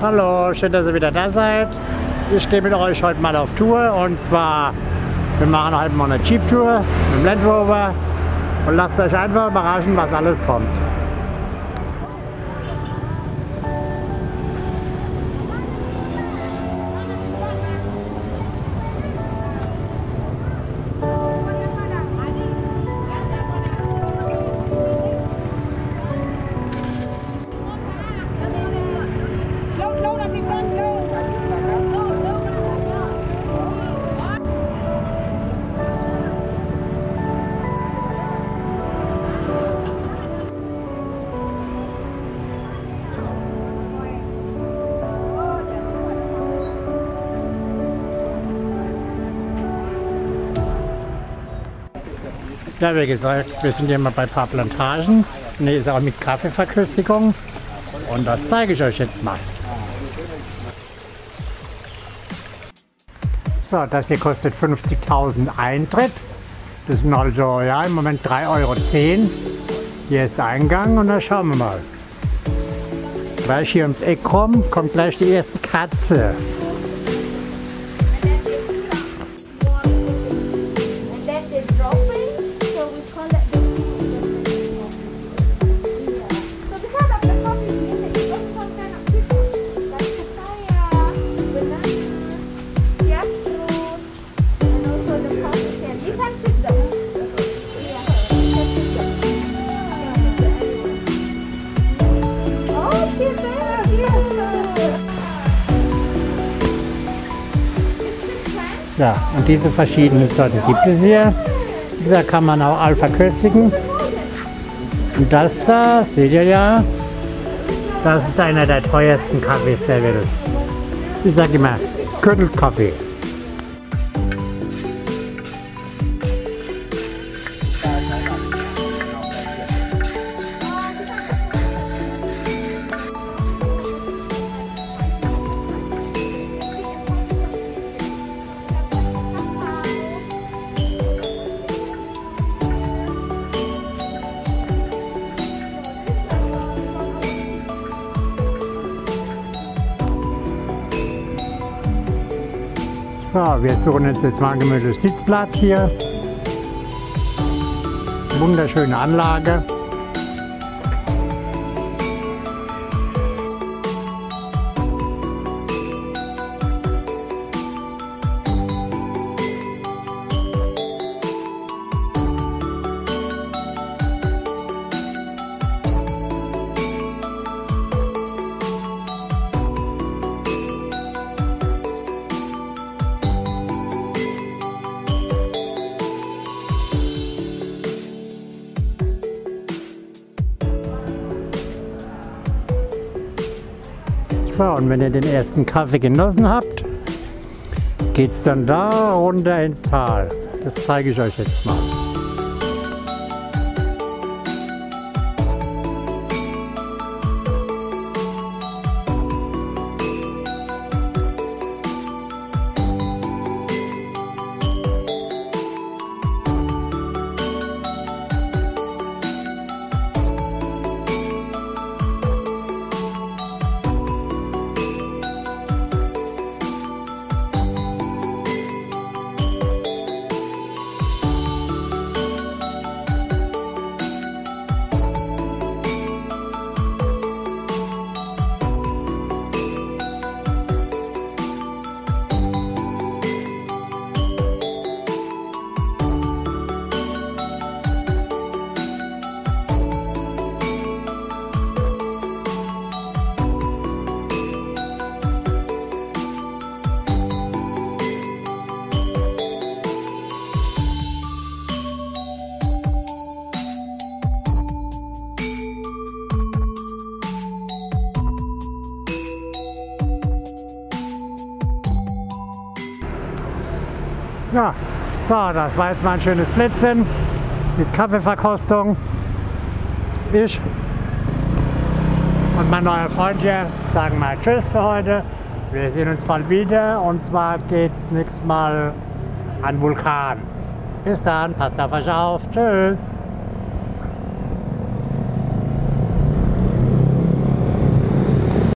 Hallo, schön, dass ihr wieder da seid. Ich gehe mit euch heute mal auf Tour und zwar, wir machen heute mal eine Jeep-Tour mit dem Land Rover und lasst euch einfach überraschen, was alles kommt. Ja, wie gesagt, wir sind hier mal bei ein paar Plantagen. Ne, ist auch mit Kaffeeverköstigung. Und das zeige ich euch jetzt mal. So, das hier kostet 50.000 Eintritt. Das sind also ja, im Moment 3,10 Euro. Hier ist der Eingang und dann schauen wir mal. Gleich hier ums Eck rum kommt gleich die erste Katze. Ja, und diese verschiedenen Sorten gibt es hier. Gesagt, kann man auch all verköstigen. Und das da, seht ihr ja, das ist einer der teuersten Kaffees der Welt. Ich sage immer, Köttelkaffee. So, wir suchen uns jetzt mal einen gemütlichen Sitzplatz hier. Wunderschöne Anlage. So, und wenn ihr den ersten Kaffee genossen habt, geht's dann da runter ins Tal. Das zeige ich euch jetzt mal. Ja, so, das war jetzt mal ein schönes Plätzchen mit Kaffeeverkostung. Ich und mein neuer Freund hier sagen mal Tschüss für heute. Wir sehen uns bald wieder und zwar geht's nächstes Mal an Vulkan. Bis dann, passt auf euch auf. Tschüss.